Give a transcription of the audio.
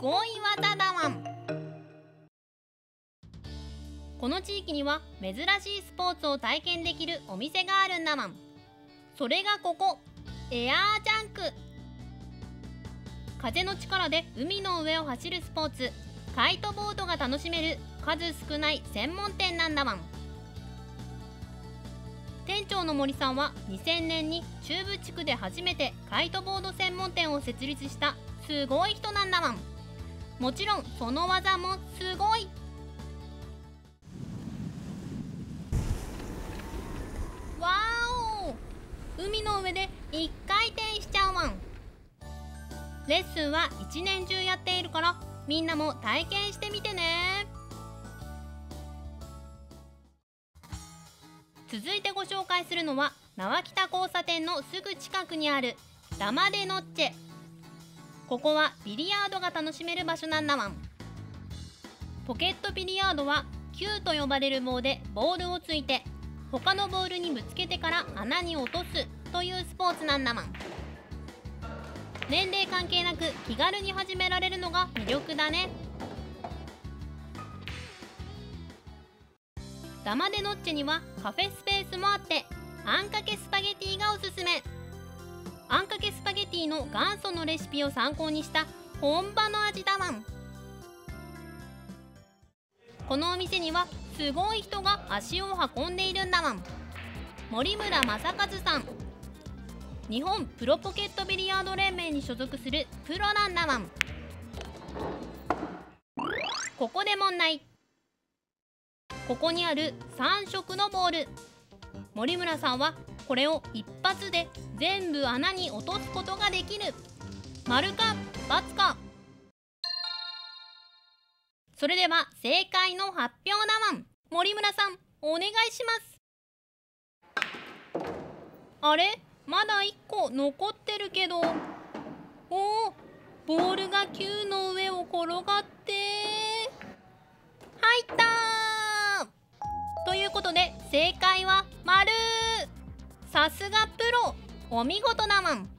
ごい技だワン。この地域には珍しいスポーツを体験できるお店があるんだワン。それがここエアージャンク。風の力で海の上を走るスポーツカイトボードが楽しめる数少ない専門店なんだワン。店長の森さんは2000年に中部地区で初めてカイトボード専門店を設立したすごい人なんだワン。もちろんその技もすごい。わお。海の上で1回転しちゃうワン。レッスンは一年中やっているからみんなも体験してみてね。続いてご紹介するのは縄北交差点のすぐ近くにあるダマデノッチェ。ここはビリヤードが楽しめる場所なんだワンポケットビリヤードはキューと呼ばれる棒でボールをついて他のボールにぶつけてから穴に落とすというスポーツなんだワン年齢関係なく気軽に始められるのが魅力だね。ダマデノッチェにはカフェスペースもあってあんかけスパゲティがおすすめ。あんかけスパゲィの元祖のレシピを参考にした本場の味だワン。このお店にはすごい人が足を運んでいるんだワン。森村正和さん。日本プロポケットビリヤード連盟に所属するプロなんだワン。ここで問題。ここにある3色のボール。森村さんはこれを一発で全部穴に落とすことができる。丸か×か。それでは正解の発表だワン。森村さんお願いします。あれ？まだ1個残ってるけど。おおボールが球の上を転がって。入ったということで正解は丸。さすがプロ。お見事だマン